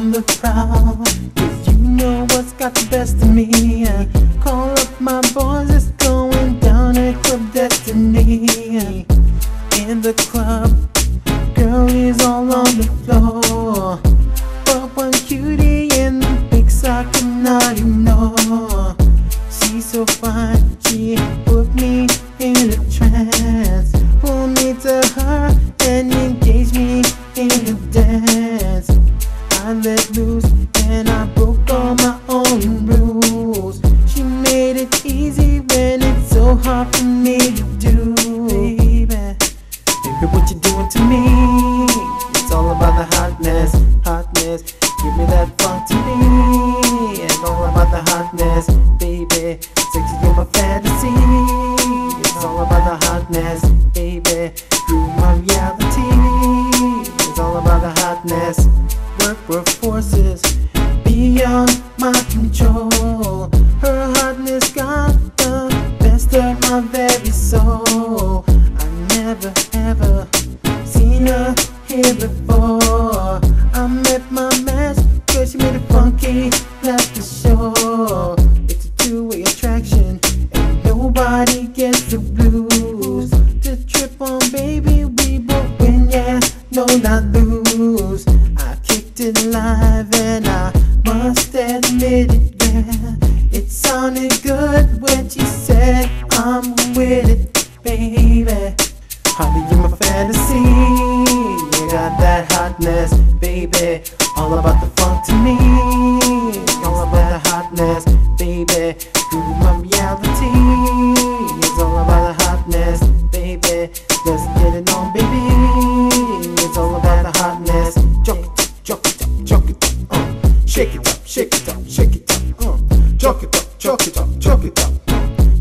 on the prowl. If you know what's got the best of me, call up my boys, it's going down a Club Destiny. In the club, girlies all on the floor. But one cutie in the big I cannot not ignore. She's so fine. Hotness. Work, work forces beyond my control. Her hardness got the best of my very soul. I never ever seen her here before. With it, baby. Honey, you're my fantasy. You got that hotness, baby. All about the funk to me. All about the hotness, baby. You're my reality. It's all about the hotness, baby. Let's get it on, baby. It's all about the hotness. Jump it up, jump it up, jump it up. Uh. Shake it up, shake it up, shake it up. Uh. It up, jump it up, jump it up.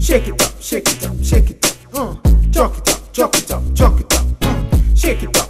Shake it up, shake it up, shake it up. Uh. Jump it up, jump it up, jump it up. Uh. Shake it up,